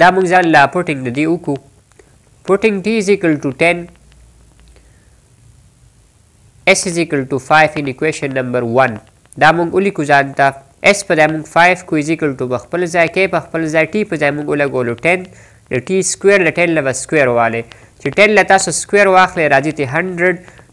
دا موږ ځان له پوټنګ نه دې وکړو پوټنګ ټي از ایکل ټو 10 اس از ایکل ټو 5 ان ایکویشن نمبر 1 دا موږ ولیکو ځان ته اس په ځای موږ 5 کو از ایکل ټو په خپل ځای کې په خپل ځای ټي په ځای موږ ولګولو 10 د ټي سکویر له 10 له به سکویر والی چې 10 له تاسو سکویر واخلې راځي ته 100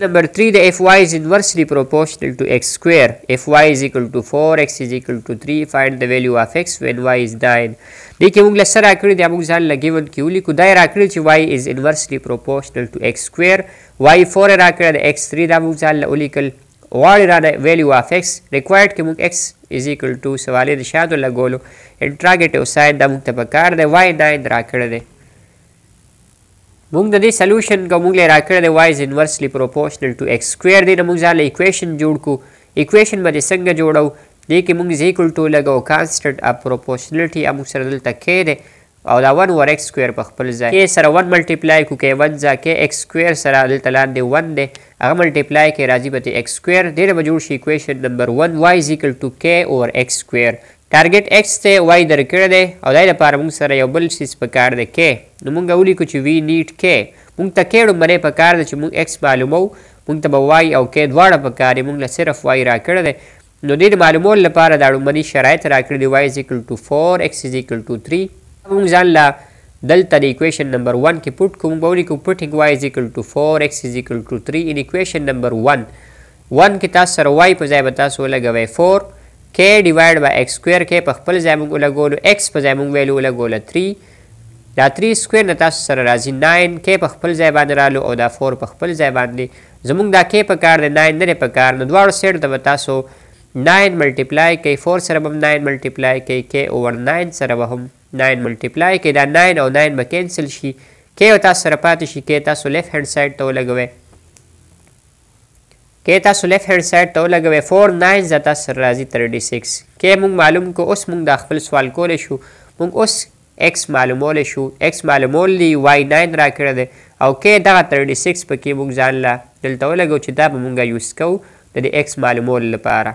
نمبر تری د ایف وای از انورسلی پروپورشنل ټو ایکس سکویر ایف وای از ایکول ټو فور ایکس از ایکول ټو تری فاینډ د ویلیو اف ایکس وین وای از ناین دې کې موږ له څه راکړي دی موږ ځان له ګیون کې ولیکو دا یې راکړي چې وای از انورسلی پروپورشنل ټو ایکس سکویر وای فور یې راکړی د ایکس تری دا موږ ځان له ولیکل غواړي رانه ویلیو اف ایکس ریکوایرډ کې موږ ایکس از ایکول ټو سوالې د شاتو لګولو انټراګیټیو ساین دا موږ ته پکار دی وای ناین راکړی دی مونږ د دې سلوشن که مونږ له راکړه د وایز انورسلی پروپوشنل ټو ایکس سکویر دی نو مونږ ځان له ایکویشن جوړ کو ایکویشن به دې څنګه جوړو دې کې مونږ زیکل ټو لګو کانسټنټ اپ پروپوشنلټی یا مونږ سره دلته کې دی او دا ون اوور ایکس سکویر په خپل ځای کې سره ون ملټیپلای کو کې ون ځا کې ایکس سکویر سره دلته لاندې ون دی هغه ملټیپلای کې راځي به ته ایکس سکویر دې نه به جوړ شي ایکویشن نمبر ون وای زیکل ټو کې اوور ایکس سکویر ټارګټ اکس ته وای درکړی دی او دای لپاره مونږ سره یو بل څیز پکار دی کي نو مونږ ولیکو چې وي نیډ کي مونږ ته کي ړومبنی پکار دی چې مونږ اکس معلوموو مونږ ته به وای او کي دواړه پکار دی مونږ له صرف وای راکړی دی نو دی د معلومولو لپاره دا ړومبنی شرایط راکړی دی وای ایزیکل ټو فور اکس ایزیکل ټو تری دا به مونږ ځان له دلته د ایکویشن نمبر ون کې پوټ کو مونږ به ولیکو پوټینګ وای ایزیکل ټو فور اکس ایزیکل ټو تری ان ایکویشن نمبر ون ون کې تاسو سره وای په ځای به تاسو ولګوی فور کې ډیوایډ به ایکس سکویر کې په خپل ځای موږ ولګولو ایکس په ځای موږ ویلو ولګوله 3 دا 3 سکویر نه تاسو سره راځي 9 کې په خپل ځای باندې رالو او دا 4 په خپل ځای باندې زمونږ دا کې په کار دی 9 نه په کار نو دواړو سیټ ته به تاسو 9 ملټیپلای کوي 4 سره به 9 ملټیپلای کوي کې اوور 9 سره به هم 9 ملټیپلای کوي دا 9 او 9 به کینسل شي کې او تاسو سره پاتې شي کې تاسو لیفټ هاند سایډ ته ولګوي که تاسو لیفت هینډ سایډ ته ولګوی فور ناین زه تاسو سره راځی تر ډی سیکس که مونږ معلوم کو اوس مونږ دا خپل سوال کولی شو مونږ اوس ایکس معلومولی شو ایکس معلومول دی وای ناین راکړی دی او که دغه تر ډی سیکس په کی مونږ ځان له دلته ولګو چی دا به مونږ یوز کو د دی ایکس معلومول لپاره.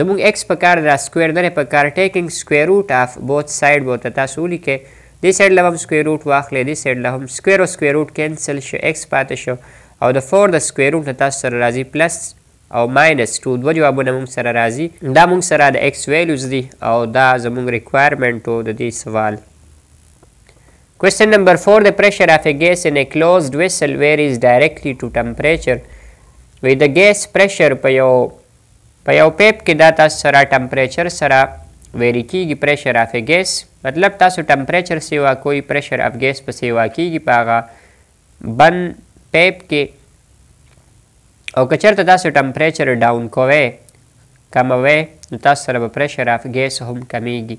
زموږ ایکس په کار ده سکویر نره په کار ټیکنګ سکویر روټ اف بوت ساید به ورته تاسو ولیکئ دې ساید له هم سکویر روټ واخلئ دې ساید له هم سکویر او سکویر روټ کینسل شو ایکس پاتې شو او د فور د سکویر روټ نه تاسو سره راځي پلس او ماینس ټو دوه جوابونه موږ سره راځي دا موږ سره د ایکس ویلیوز دي او دا زموږ ریکوایرمنټ و د دې سوال Question number 4 The pressure of a gas in a closed vessel varies directly to temperature وی د ګیس پریشر په یو په یو پیپ کې دا تاسو سره ټمپریچر سره ویری کیږي پریشر اف ای ګیس مطلب تاسو ټمپریچر سیوا کوی پریشر اف ګیس په سیوا کیږي په هغه بند پیپ کې او که چرته تاسو ټمپریچر ډاون کوی کموی نو تاسو سره به پریشر اف ګیس هم کمیږي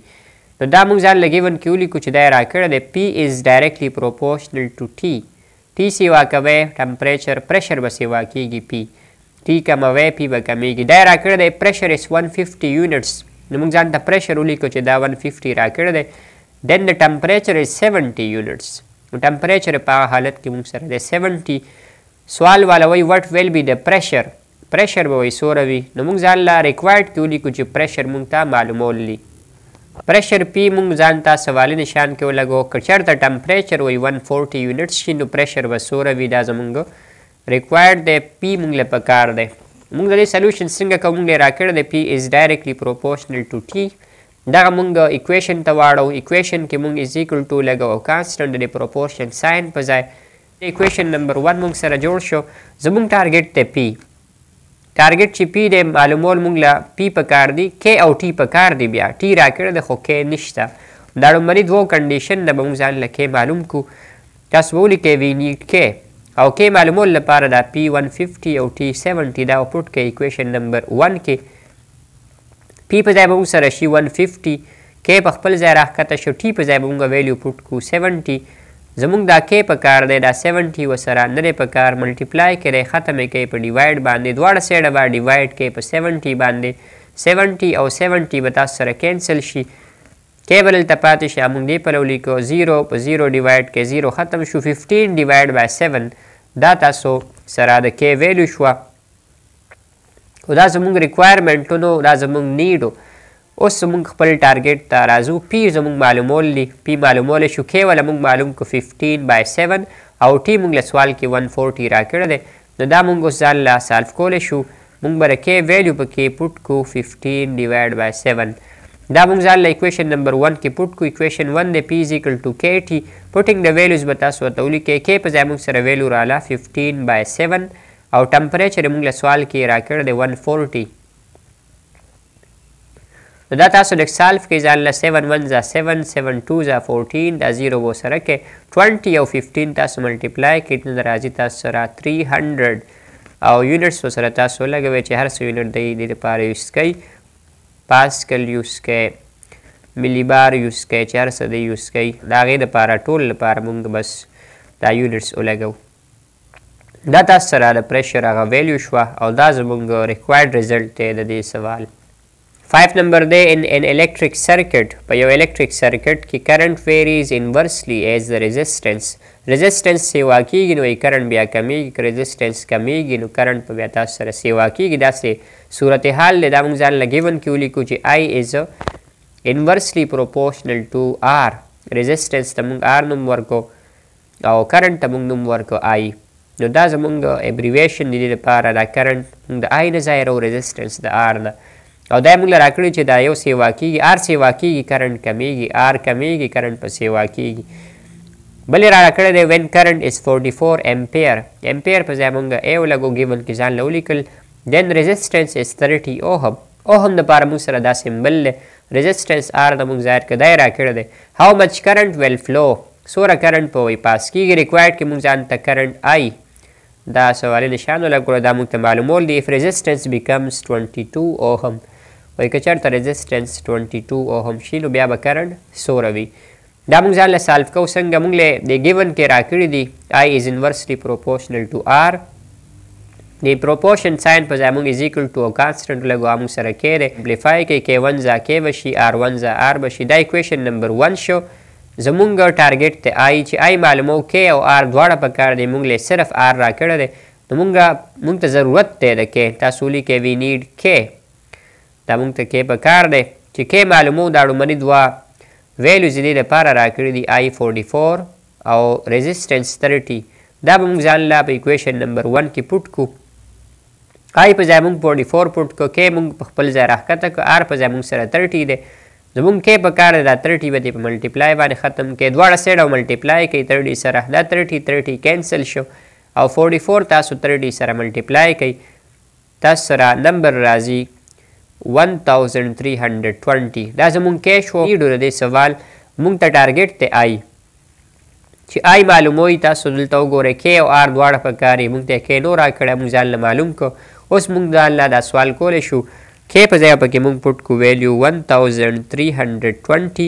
نو دا موږ ځان لګیون کې ولیکو چې دا راکړه دی پی از ډایرکټلی پروپورشنل ټو ټی پي سیوا کوی ټمپریچر پریشر به سیوا کیږي پي ټي کموی پي به کمیږي دا یې راکړی دی پریشر اس 150 یونټس نو موږ ځان ته پریشر ولیکو چې دا 150 راکړی دی دین د ټمپریچر اس 70 یونټس نو ټمپریچر په هغه حالت کې موږ سره دی 70 سوال والا وایي وټ ویل بي د پریشر پريشر به وي سوره وي نو مونږ ځان له ريکوايرډ کې وليکو چې پريشر مونږ ته معلومول دي پريشر پي مونږ ځان ته سوالي نشان کې ولګو که چرته ټمپريچر وي 140 يونټس شي نو پريشر به سوره وي دا زمونږ ريکوايرډ دی پي مونږ له پکار دی مونږ د دې سولوشن څنګه کوو مونږ یې راکړی دی پي از ډایرکټلی پروپورشنل ټو ټي دغه مونږ ایکویشن ته واړو ایکویشن کې مونږ از ایکول ټو لګو او کانسټنټ د پروپورشن ساين په ځای ایکویشن نمبر ون مونږ سره جوړ شو زمونږ ټارګټ ته پی ټارګټ چې پی دی معلومول مونږ له پی په کار دی کې او ټی په کار دی بیا ټی راکړه د خو کې نشته دا لومړنی دوو کنډیشن نه به مونږ ځان له کې معلوم کو تاسو به ولیکئ وی نیډ کې او کې معلومول لپاره دا P150 او T70 دا آوټپوټ کې ایکویشن نمبر 1 کې پی په ځای به مونږ سره شي ون ففټي کې په خپل ځای راښکته شو ټي په ځای به مونږ ویلیو پوټ کو سیونټي زمونږ دا کې په کار دی دا سیونټي وسره نه دی په کار ملټي پلای کې دی ختم یې کې په ډیوایډ باندې دواړه سیډه به ډیوایډ کې په سیونټي باندې سیونټي او سیونټي به تاسو سره کینسل شي کې به دلته پاتې شي مونږ دې پلو لیکو زیرو په زیرو ډیوایډ کې زیرو ختم شو ففټین ډیوایډ بای سیون دا تاسو سره د کې ویلیو شوه او دا زموږ ریکوایرمنټونو دا زموږ نیډو اوس زموږ خپل ټارګیټ ته راځو پی زموږ معلومول دي پی معلومول شو کې ولا موږ معلوم کو 15 بای 7 او ټی موږ له سوال کې 140 راکړه ده نو دا موږ اوس ځان لا سالف کول شو موږ به کې ویلیو پکې پټ کو 15 ډیوایډ بای 7 دا موږ ځان له ایکویشن نمبر 1 کې پټ کو ایکویشن 1 د پی از ایکل ټو کې ټی پټینګ د ویلیوز به تاسو ته ولیکې کې په ځای موږ سره ویلیو رااله 15 بای 7 او ټمپريچر يې موږ له سوال کې راکړ دی 140 نو دا تاسو لږ سالف کې ځان له 7 1 زا 7 7 2 زا 14 دا 0 وو سره کې 20 او 15 تاسو ملټیپلای کړئ نو راځي تاسو سره 300 او یونټس سره تاسو لګوي چې هر څو یونټ دی د لپاره یوز کړئ پاسکل یوز کړئ ملي بار یوز کړئ چې هر څه دی یوز کړئ دا غي لپاره ټول لپاره مونږ بس دا یونټس ولګو دا تاسو سره د پریشر هغه ویلیو شوه او دا زمونږ ریکوایرډ ریزلټ دی د دې سوال. 5 نمبر دی ان ان الیکټریک سرکټ په یو الیکټریک سرکټ کې کرنټ ویریز انورسلی ایز د ریزسټنس ریزسټنس سیوا کیږي نو کرنټ بیا کمیږي که ریزسټنس کمیږي نو کرنټ په بیا تاسو سره سیوا کیږي داسې صورتحال دی دا مونږ ځان له ګیون کې ولیکو چې آی از انورسلی پروپورشنل ټو آر ریزسټنس ته مونږ آر نوم ورکو او کرنټ ته مونږ نوم ورکړو آی نو دا زمونږ ابریویشن دی دی لپاره دا کرنټ مونږ د آی نه ظاهرو ریزسټنس د آر نه او دا مونږ راکړی چې دا یو سیوا کیږي آر سیوا کیږي کرنټ کمیږي آر کمیږي کرنټ په سیوا کیږي بل را راکړی دی وین کرنټ از 44 امپیر امپیر په ځای مونږ ایو لګو ګیون کې ځان لولیکل دین ریزسټنس از 30 اوهم اوهم دپاره موږ سره دا سمبل دی ريزسټنس ار نه موږ ظاهر که دای راکړ دی هاو مچ کرنټ ويل فلو سوره کرنټ په وي پاس کیږي ریکوایرډ کې موږ ځان ته کرنټ آی دا سوالي نشان ولګړو دا موږ ته معلومول دي اف ريزسټنس بیکمز 22 اوهم وای که چرته ريزسټنس 22 اوهم شي نو بیا به کرنټ سوره وي دا مونږ ځان له سالف کوو څنګه مونږ له دې ګیون کې راکړي دي I is inversely proportional to R دې پروپورشن ساين په ځای مونږ از ایکل ټو او کانسټنټ ولګو هغه مونږ سره کې دی امپلیفای کې کې ون ځا کې به شي آر ون ځا آر به شي دا ایکویشن نمبر ون شو زمونږ ټارګیټ ته آی چې آی معلومو کې او آر دواړه په کار دی مونږ له صرف آر را کړی دی نو مونږ مونږ ته ضرورت دی د کې تاسو لیکې وی نیډ کې دا مونږ ته کۀ په کار دی چې کۀ معلومو دا ړومبني دوه ويلوز دې د پاره راکړي دي آئي فورټي فور او ريزسټنس ترټي دا به مونږ ځان له په ايکوېشن نمبر ون کښې پوټ کو آئي په ځائ مونږ فورټي فور پوټ کو کۀ مونږ په خپل ځائ راښکته کو آر په ځائ مونږ سره ترټي دی نو مونږ کۀ په کار دی دا ترټي به دې په ملټي پلائ باندې ختم کۀ دواړه سېډ او ملټي پلائ کئ ترټي سره دا ترټي ترټي کېنسل شو او فورټي فور تاسو ترټي سره ملټي پلائ کئ تاسو سره نمبر راځي one thousand three hundred twenty دا زمونږ کیش وو ویډو ددې سوال مونږ ته ټارګټ ته آی چې آی معلوموي تاسو دلته وګورئ کې او آر دواړه پکاري مونږ ته کې نو راکړه مونږ ځان له معلوم کو اوس مونږ ځان له دا سوال کول شو کې په ځای پکې مونږ پټ کو ویلیو one thousand three hundred twenty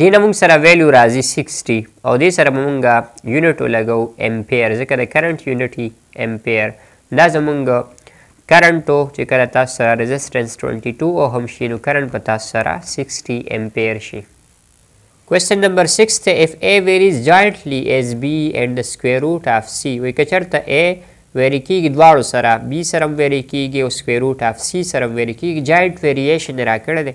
دې نه موږ سره ویلیو راځي 60 او دې سره به موږ یونټ ولګو امپیر ځکه د کرنټ یونټ یي امپیر دا زموږ کرنټ و چې کله تاسو سره رزسټنس 22 اوهم شي نو کرنټ به تاسو سره 60 امپیر شي Question number 6 ته if A varies jointly as B and the square root of C وای کچرته A ویری کیږي دواړو سره B سره ویری کیږي او square root of C سره ویری کیږي joint variation راکړه دی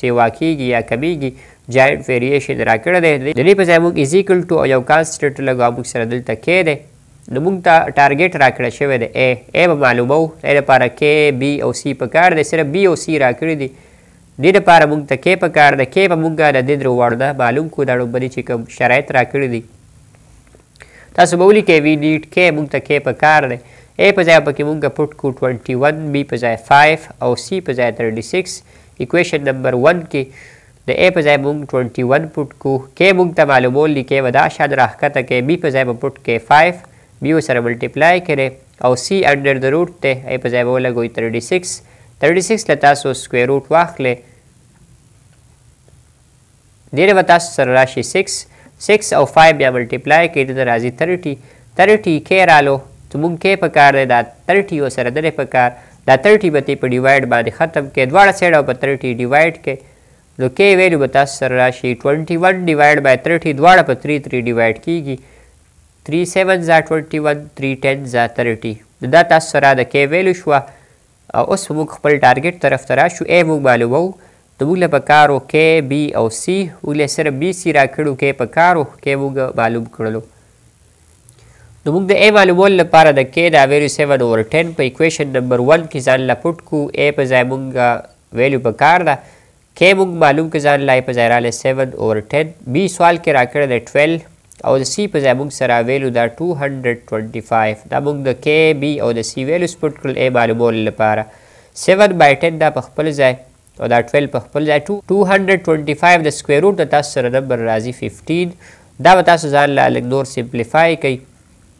سیوا کیږي یا کمیږي جاینټ ویریشن راکړی دی د دې په ځای موږ ایزیکل ټو او یو کانسټنټ لګو او موږ سره دلته کې دی نو موږ ته ټارګټ راکړی شوی دی ای ای به معلومو ای لپاره کې بی او سی په کار دی صرف بی او سی راکړی دی دې لپاره موږ ته کې په کار دی کې به موږ د دې درو واړو نه معلوم کو دا ډومبني چې کوم شرایط راکړی دی تاسو به ولیکئ وي نیډ کې موږ ته کې په کار دی ای په ځای به کې موږ پټ کو 21 بی په ځای 5 او سی په ځای 36 ایکویشن نمبر 1 کې د ای په ځای موږ 21 پټ کو کې موږ ته معلومول دي کې به دا شان راښکته کې بی په ځای به پټ کې 5 بی سره ملټیپلای کړي او سی انډر د روټ ته ای په ځای به ولګوي 36 36 له تاسو سکویر روټ واخلئ ډیره به تاسو سره راشی سیکس سیکس او فایو بیا ملټی پلای کړئ دنه راځی ترټی ترټی کی رالو ته مونږ کی پکار دی دا ترټی و سره دنه پکار دا ترټی به تی په ډیوایډ باندی ختم کړئ دواړه سیډه په ترټی ډیوایډ کړئ نو کی ویلیو به تاسو سره راشی ټوینټی ون ډیوایډ بای ترټی دواړه په تری تری ډیوایډ کیږی تری سیونز آر ټوینټی ون تری ټینز آر ترټی نو دا تاسو سره د کی ویلیو شوه او اوس به موږ خپل ټارګټ طرف ته راشو A موږ معلوموو نو موږ له په کار وو K B او C موږ له صرف B C راکړ وو K په کار وو K موږ معلوم کړلو نو موږ د A معلومول لپاره د K دا ویلیو 7 اوور 10 په ایکویشن نمبر 1 کې ځان لا پټ کو A په ځای موږ ویلیو په کار ده که موږ معلوم که ځان لای په ځای رالی سیون اوور ټین بی سوال کی راکړی دی ټویل او د سی په ځای موږ سره ویلو دا ټو هنډریډ ټوینټی فایف دا موږ د کی بی او د سی ویلوس پټ کړل ای معلومولو لپاره سیون بای ټین دا په خپل ځای او دا ټویل په خپل ځای ټو ټو هنډریډ ټوینټی فایف د سکویر روټ نه تاسو سره نمبر راځی ففټین دا به تاسو ځان له لږ نور سیمپلیفای کړئ.